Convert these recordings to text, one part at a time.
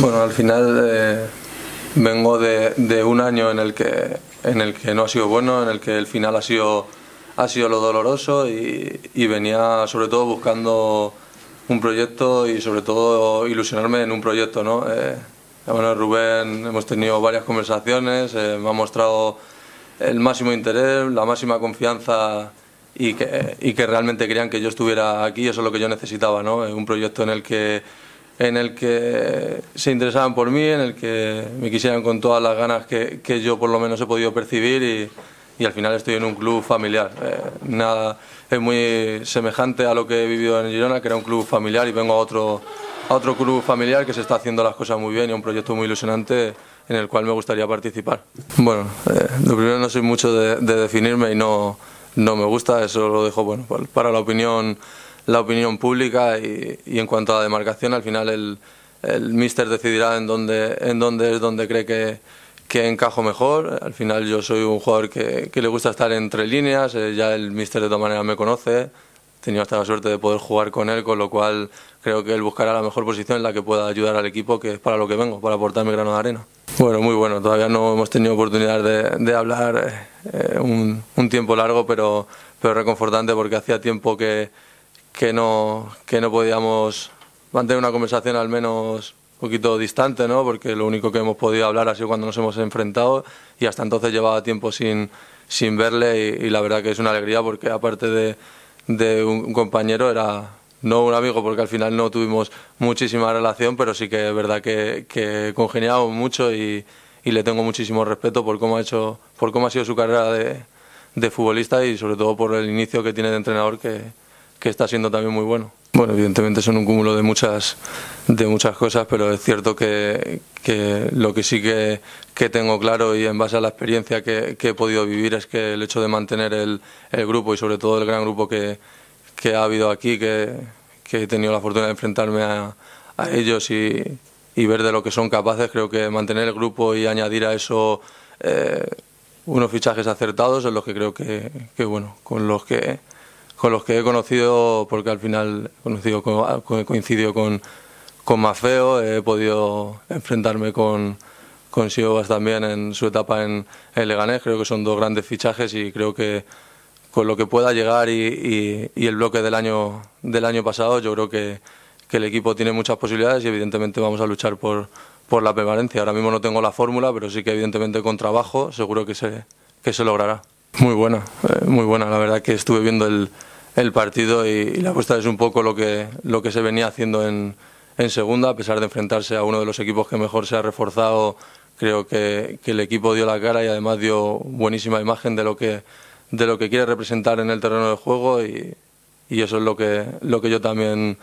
Bueno, al final eh, vengo de, de, un año en el, que, en el que no ha sido bueno, en el que el final ha sido, ha sido lo doloroso y, y venía sobre todo buscando un proyecto y sobre todo ilusionarme en un proyecto. ¿no? Eh, bueno, Rubén, hemos tenido varias conversaciones, eh, me ha mostrado el máximo interés, la máxima confianza y que, y que realmente querían que yo estuviera aquí, eso es lo que yo necesitaba, ¿no? un proyecto en el que en el que se interesaban por mí, en el que me quisieran con todas las ganas que, que yo por lo menos he podido percibir y, y al final estoy en un club familiar. Eh, nada, es muy semejante a lo que he vivido en Girona, que era un club familiar y vengo a otro, a otro club familiar que se está haciendo las cosas muy bien y un proyecto muy ilusionante en el cual me gustaría participar. Bueno, eh, lo primero no soy mucho de, de, definirme y no, no me gusta, eso lo dejo bueno, para la opinión la opinión pública y, y, en cuanto a la demarcación, al final el, el míster decidirá en dónde, en dónde es donde cree que, que encajo mejor. Al final yo soy un jugador que, que le gusta estar entre líneas, eh, ya el míster de todas maneras me conoce, he tenido hasta la suerte de poder jugar con él, con lo cual creo que él buscará la mejor posición en la que pueda ayudar al equipo, que es para lo que vengo, para aportar mi grano de arena. Bueno, muy bueno, todavía no hemos tenido oportunidad de, de hablar eh, un, un tiempo largo, pero, pero reconfortante porque hacía tiempo que que no, que no podíamos mantener una conversación al menos un poquito distante, ¿no? porque lo único que hemos podido hablar ha sido cuando nos hemos enfrentado y hasta entonces llevaba tiempo sin, sin verle y, y la verdad que es una alegría porque aparte de, de un compañero era no un amigo porque al final no tuvimos muchísima relación, pero sí que es verdad que, que congeniamos mucho y, y, le tengo muchísimo respeto por cómo ha hecho, por cómo ha sido su carrera de, de futbolista y sobre todo por el inicio que tiene de entrenador que, que está siendo también muy bueno. Bueno, evidentemente son un cúmulo de muchas, de muchas cosas, pero es cierto que, que lo que sí que, que, tengo claro y en base a la experiencia que, que, he podido vivir es que el hecho de mantener el, el grupo y sobre todo el gran grupo que, que ha habido aquí, que, he tenido la fortuna de enfrentarme a, ellos y, y, ver de lo que son capaces, creo que mantener el grupo y añadir a eso eh, unos fichajes acertados es lo que creo que bueno, con los que con los que he conocido, porque al final conocido, coincidido con, con Mafeo, he podido enfrentarme con, con Siobas también en su etapa en, Leganés, creo que son dos grandes fichajes y creo que con lo que pueda llegar y, y, el bloque del año, del año pasado, yo creo que, que, el equipo tiene muchas posibilidades y evidentemente vamos a luchar por, por la permanencia. Ahora mismo no tengo la fórmula, pero sí que evidentemente con trabajo seguro que se, que se logrará. Muy buena, eh, muy buena. La verdad que estuve viendo el, el partido y, la apuesta es un poco lo que, lo que se venía haciendo en, en, segunda, a pesar de enfrentarse a uno de los equipos que mejor se ha reforzado. Creo que, que, el equipo dio la cara y además dio buenísima imagen de lo que, de lo que quiere representar en el terreno de juego y, y eso es lo que, lo que yo también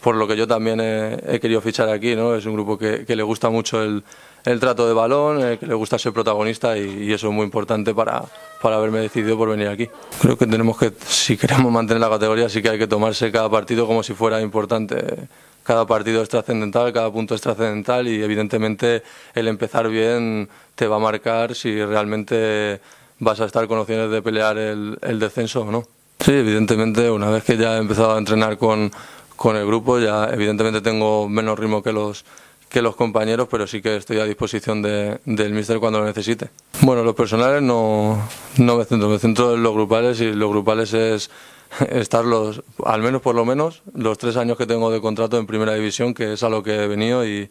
por lo que yo también he, querido fichar aquí, ¿no? Es un grupo que, le gusta mucho el, el trato de balón, eh, que le gusta ser protagonista y, y, eso es muy importante para, para haberme decidido por venir aquí. Creo que tenemos que, si queremos mantener la categoría, sí que hay que tomarse cada partido como si fuera importante. Cada partido es trascendental, cada punto es trascendental y evidentemente el empezar bien te va a marcar si realmente vas a estar con opciones de pelear el, el descenso o no. Sí, evidentemente una vez que ya he empezado a entrenar con, con el grupo, ya evidentemente tengo menos ritmo que los que los compañeros, pero sí que estoy a disposición de, del míster cuando lo necesite. Bueno, los personales no, no me centro, me centro en los grupales y los grupales es estar los, al menos por lo menos, los tres años que tengo de contrato en primera división, que es a lo que he venido y,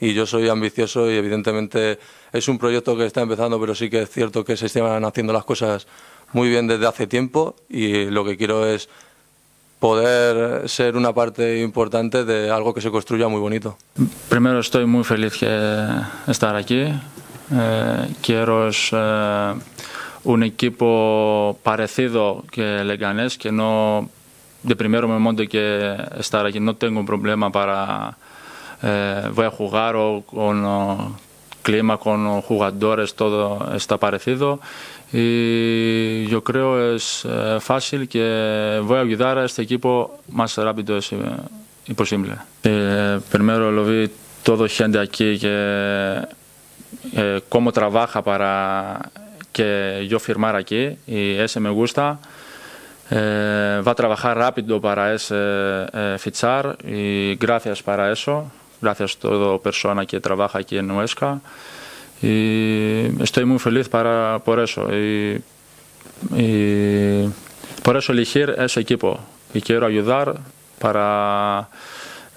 y yo soy ambicioso y evidentemente es un proyecto que está empezando, pero sí que es cierto que se están haciendo las cosas muy bien desde hace tiempo y lo que quiero es poder ser una parte importante de algo que se construya muy bonito. Primero estoy muy feliz de estar aquí. Eh, quiero eh, un equipo parecido que Leganés, que no de primero momento que estar aquí no tengo un problema para eh, voy a jugar o o, clima con jugadores todo está parecido y yo creo es eh, fácil que voy a ayudar a este equipo más rápido y posible. Eh, primero lo vi todo gente aquí que eh, cómo trabaja para que yo firmar aquí y ese me gusta. Eh, va a trabajar rápido para ese eh, fichar y gracias para eso. Gracias a toda persona que trabaja aquí en Huesca. Y estoy muy feliz para, por eso. Y, y por eso elegir ese equipo. Y quiero ayudar para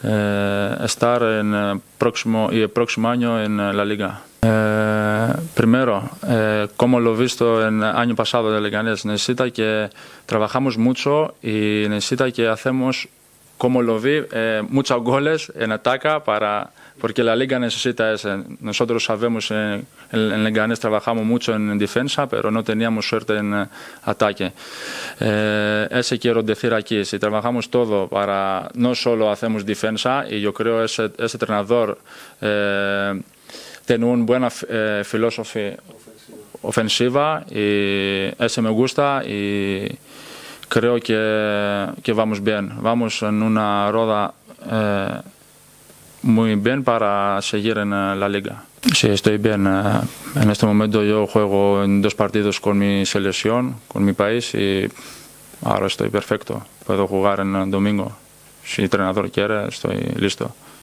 eh, estar en el próximo, y el próximo año en la liga. Eh, primero, eh, como lo he visto en el año pasado de Leganés, necesita que trabajamos mucho y necesita que hacemos, como lo vi, eh, muchos goles en ataque para porque la liga necesita eso. Nosotros sabemos en, en Leganés trabajamos mucho en defensa, pero no teníamos suerte en eh, ataque. Eh, ese quiero decir aquí, si trabajamos todo para, no solo hacemos defensa, y yo creo ese, ese entrenador eh, tiene una buena eh, filosofía ofensiva y ese me gusta y creo que, que vamos bien. Vamos en una roda eh, muy bien para seguir en eh, la liga. Sí, estoy bien. Eh, en este momento yo juego en dos partidos con mi selección, con mi país y ahora estoy perfecto. Puedo jugar en el domingo. Si el entrenador quiere, estoy listo.